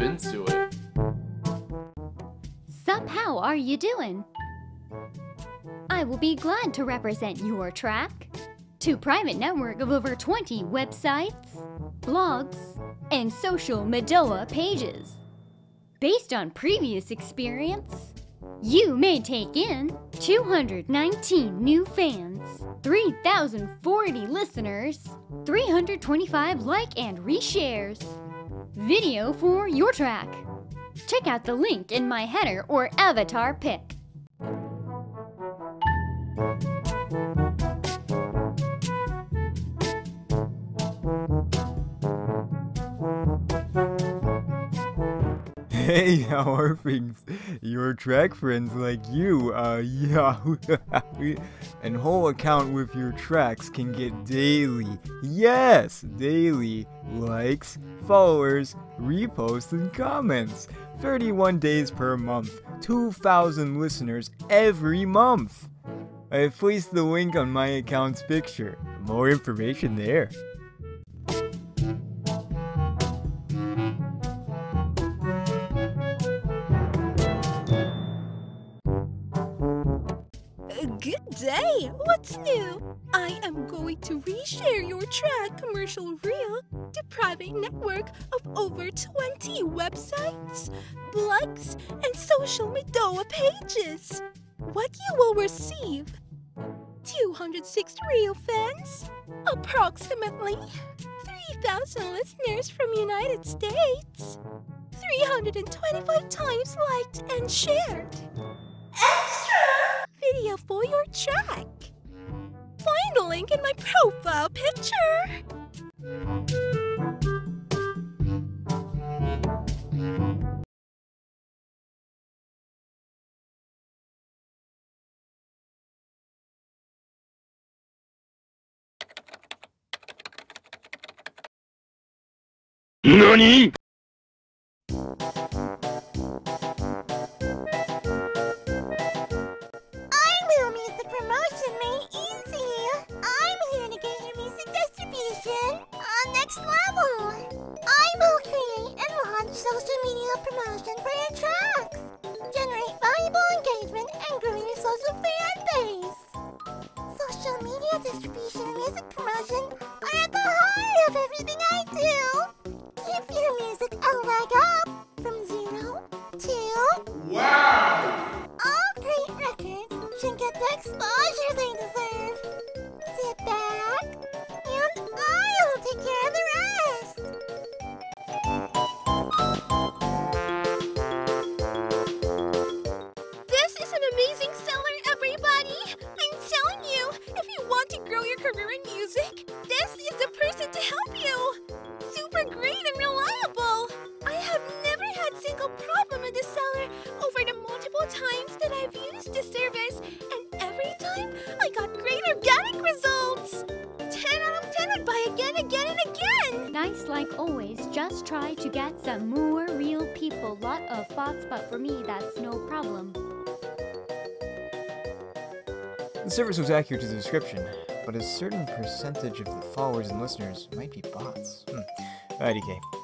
into it. Sup, how are you doing? I will be glad to represent your track to private network of over 20 websites, blogs, and social Medoa pages. Based on previous experience, you may take in 219 new fans, 3,040 listeners, 325 like and reshares. Video for your track. Check out the link in my header or avatar pic. Hey, how are things? Your track friends like you, uh, Yahoo, and whole account with your tracks can get daily, yes, daily likes, followers, reposts, and comments. 31 days per month, 2,000 listeners every month. I have placed the link on my account's picture. More information there. Good day! What's new? I am going to reshare your track commercial reel to private network of over 20 websites, blogs, and social Medoa pages. What you will receive 206 real fans, approximately 3,000 listeners from United States, 325 times liked and shared. Extra! For your track. Find the link in my profile picture. iWheel level. I will create and launch social media promotion for your tracks. Generate valuable engagement and grow your social fan base. Social media distribution and music promotion are at the heart of everything I do. Give your music a leg up from zero to Wow! All great records should get the exposure they I've used the service, and every time I got great organic results! 10 out of 10 I'd buy again, again, and again! Nice like always, just try to get some more real people. Lot of bots, but for me, that's no problem. The service was accurate to the description, but a certain percentage of the followers and listeners might be bots. Hmm. IDK.